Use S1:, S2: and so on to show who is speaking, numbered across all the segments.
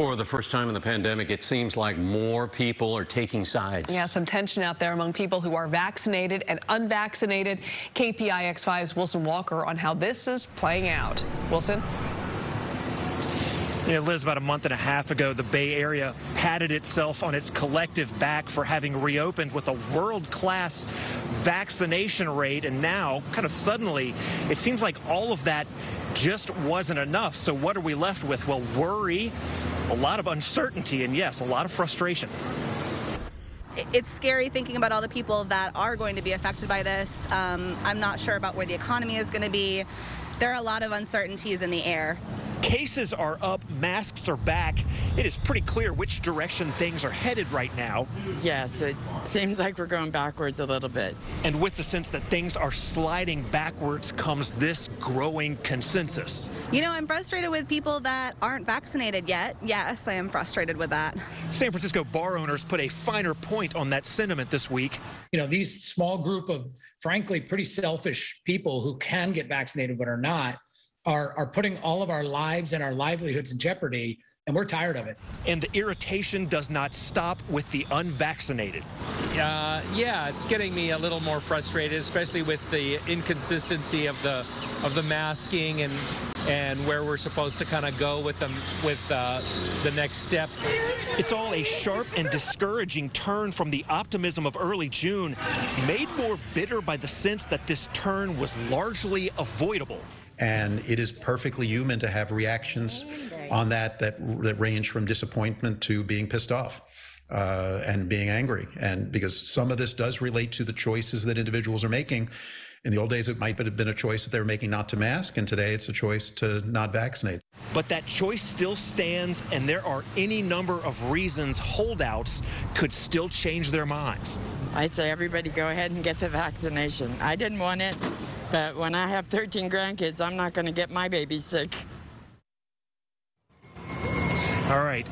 S1: For the first time in the pandemic, it seems like more people are taking sides.
S2: Yeah, some tension out there among people who are vaccinated and unvaccinated. KPIX5's Wilson Walker on how this is playing out. Wilson?
S3: You know, Liz, about a month and a half ago, the Bay Area patted itself on its collective back for having reopened with a world-class vaccination rate. And now, kind of suddenly, it seems like all of that just wasn't enough. So what are we left with? Well, worry, a lot of uncertainty, and yes, a lot of frustration
S4: it's scary thinking about all the people that are going to be affected by this. Um, I'm not sure about where the economy is going to be. There are a lot of uncertainties in the air.
S3: Cases are up, masks are back. It is pretty clear which direction things are headed right now.
S5: Yes, it seems like we're going backwards a little bit.
S3: And with the sense that things are sliding backwards comes this growing consensus.
S4: You know, I'm frustrated with people that aren't vaccinated yet. Yes, I am frustrated with that.
S3: San Francisco bar owners put a finer point on that sentiment this week.
S6: You know, these small group of, frankly, pretty selfish people who can get vaccinated but are not are, are putting all of our lives and our livelihoods in jeopardy, and we're tired of it.
S3: And the irritation does not stop with the unvaccinated.
S7: Uh, yeah, it's getting me a little more frustrated, especially with the inconsistency of the of the masking and and where we're supposed to kind of go with them with uh, the next steps.
S3: It's all a sharp and discouraging turn from the optimism of early June, made more bitter by the sense that this turn was largely avoidable.
S8: And it is perfectly human to have reactions on that that, that range from disappointment to being pissed off. Uh, and being angry. And because some of this does relate to the choices that individuals are making. In the old days, it might have been a choice that they were making not to mask, and today it's a choice to not vaccinate.
S3: But that choice still stands, and there are any number of reasons holdouts could still change their minds.
S5: I'd say everybody go ahead and get the vaccination. I didn't want it. But when I have 13 grandkids, I'm not going to get my baby sick.
S3: All right.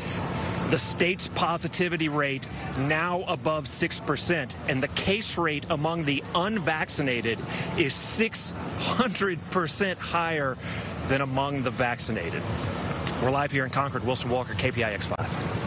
S3: The state's positivity rate now above 6%, and the case rate among the unvaccinated is 600% higher than among the vaccinated. We're live here in Concord. Wilson Walker, KPIX 5.